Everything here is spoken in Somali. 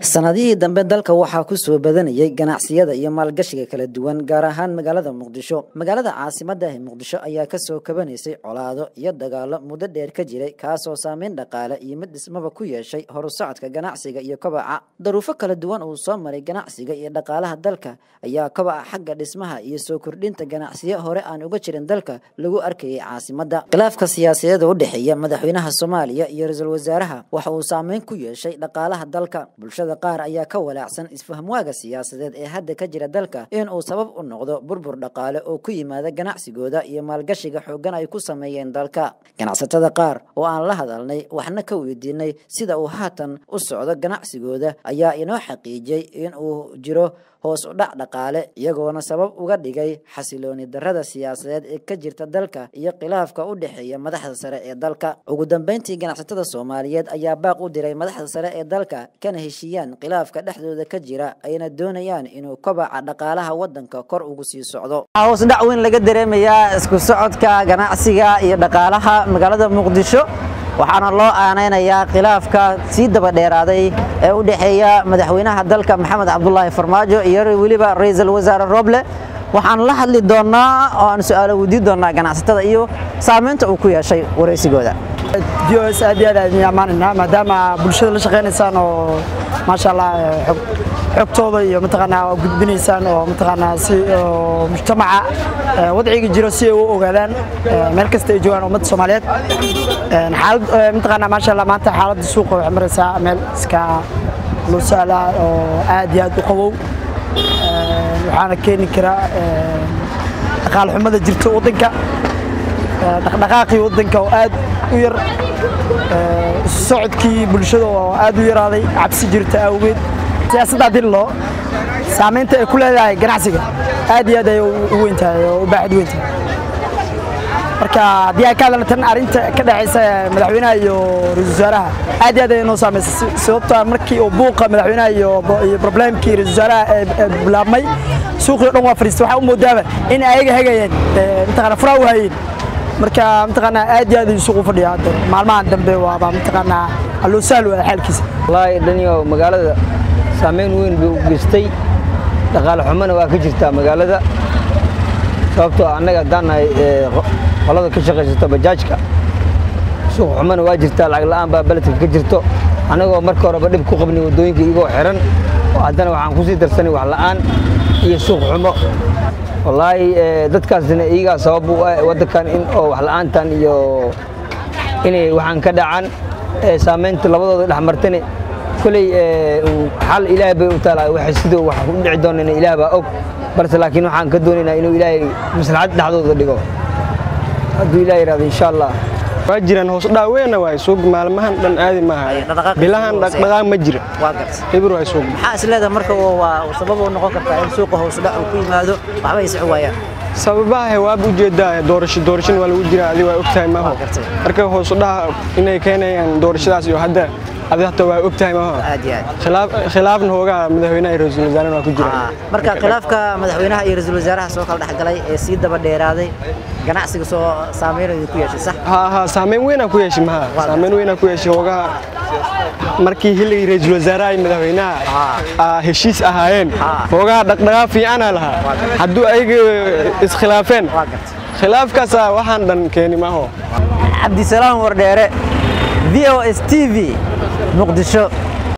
sanadihii dambe dalka waxaa ku soo badanayay ganacsiyada iyo maalgashiga kala duwan gaar ahaan magaalada muqdisho. Magaalada caasimadda ee muqdisho ayaa ka soo kabanaysay colaado iyo dagaalo muddo dheer ka jiray kaasoo saameyn dhaqaale iyo mid dhismaba ku yeeshay horusocodka ganacsiga iyo kobaca. Daruufo kala duwan uu soo maray ganacsiga iyo dhaqaalaha dalka ayaa kobaca xagga dhismaha iyo soo kordhinta ganacsiyo hore aan uga jirin dalka lagu arkayay caasimadda khilaafka siyaasadeeda u dhexeeya madaxweynaha soomaaliya iyo ra'iisul wasaaraha waxa uu saameyn ku yeeshay dhaqaalaha dalka bulshada qaar ayaa ka walaacsan isfahmwaaga siyaasadeed ee hadda ka jira dalka in uu sabab u noqdo burbur dhaqaale oo ku yimaada ganacsigooda iyo maalgashiga xooggan ay ku sameeyeen dalka. Ganacsatada qaar oo aan la hadalnay waxna ka weydiinay sida uu haatan u socdo ganacsigooda ayaa inoo xaqiijiyey in uu jiro hoos u dhac dhaqaale iyagoona sabab uga dhigay xasilooni darrada siyaasadeed ee ka jirta dalka iyo khilaafka u dhexeeya madaxda sare ee dalka. Ugu dambeyntii ganacsatada soomaaliyeed ayaa baaq u diray madaxda sare ee dalka kana heshiiyaan khilaafka dhexdooda ka jira ayna doonayaan inuu kobaca dhaqaalaha wadanka kor ugu sii socdo. Hoos dhac weyn laga dareemayaa isku socodka ganacsiga iyo dhaqaalaha magaalada muqdisho waxaana loo aanaynayaa khilaafka sii daba dheeraaday ee u dhexeeya madaxweynaha dalka maxamed cabdulaahi farmaajo iyo weliba ra'iisul wasaare roble. Waxaan la hadli doonnaa oo aan su'aalo weydiin doonnaa ganacsatada iyo saamaynta uu ku yeeshay waraysigooda s aad aad aadin ammaanaynaa maadaama bulshada la shaqaynaysaan oo maasha allah xogtooda iyo mataqaanaa gudbinaysaan oo mataqaanaa si mujtamaca wadciga jiro si ay u ogaadaan meel kasta ay joogaan ummadda soomaaliyeed xaalad mataqaanaa maasha allah maanta xaaladda suuqa waxay maraysaa meel iska lusaala oo aad iyo aad u qabow waxaana keeni kara dhaqaal xumada jirta waddanka dhaqdhaqaaqii waddanka oo aad u yar socodkii bulshada oo aad u yaraaday cabsi jirta awgeed. Siyaasadda haddii loo saamaynta ay ku leedahay ganacsiga aad iyo aad ay u weyn tahay oo u baaxid weyn tahay marka haddii ay ka hadalna tan arrinta ka dhexaysa madaxweynaha iyo ra'isul wasaaraha aad iyo aad ay noo saamaysay. Sababtoo markii uu buuqa madaxweynaha iyo problemkii ra'isul wasaaraha ee bilaabmay suuqii o dhan waa fadhiistay waxaa u moodaaba in ayaga hegayeen mataqana furaa u hayeen marka mataqaanaa aad iyo aad ayuu suuq u fadhiyaa hadda. Maalmahan dambe waaba mataqaanaa alloo sahal waa xaalkiisa. Wallaahi dhaniyo magaalada saameyn weyn bay u geystay. Dhaqaale xumana waa ka jirtaa magaalada. Sababtoo annaga haddaan nahay qolada ka shaqaysata bajaajka suuq xumana waa jirtaa lacag la'aan baa beledka ka jirto. Annagoo marka horeba dhib ku qabnay waddooyinka igoo xiran. oo haddana waxaan ku sii darsanay wax la'aan iyo suuq xumo. Wallaahi dadkaasna iyagaa sabab u ah waddankan in oo wax la'aantan iyo inay waxaan ka dhacan saamaynta labadooda dhex martane koley xal ilaahay bay u taalaa waxay sidoo wax ku dhici doonana ilaah baa og. Balse laakiin waxaan ka doonaynaa inuu ilaahay maslaxad dhexdooda dhigo. Hadduu ilaah yidhahdo insha allah waa jiraan hoos dhaaweyna waay suuq maalmahan dhan aadi maaha. Bilahan dhaqdhaqaaq ma jira ibir waay suuq. Maxaa isleedahay marka waa sabab u noqon kartaa in suuqa hoos dhac uu ku yimaado? Waxba isixi waayaan. Sababaha waaba u jeedaa doorasho doorashana waa lagu jiraa adi waa ogtahay maaho marka hoos dhaha inay keenayaan doorashadaas iyo hadda adi hata waa ogtahay khilaafna hoogaa madaxweynaha iyo ra'iisul wasaarena waa ku jira marka khilaafka madaxweynaha iyo ra'iisul wasaaraha soo kala dhexgalay ee sii daba dheeraaday ganacsiga soo saameyn ku yeeshay sax ha saameyn weynaa ku yeeshay maha saameyn weynaa ku yeeshay hoogaha markii xilligii ra'iisul wasaaraha iyo madaxweynaha heshiis ahaayeen hoogaha dhaqdhaqaaq fiicanaa lahaa hadduu ayaga iskhilaafeen khilaafkaasa waxaan dhan keeni maaho cabdisalaam wardheere v o s t v. Muqdisho